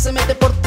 se mete por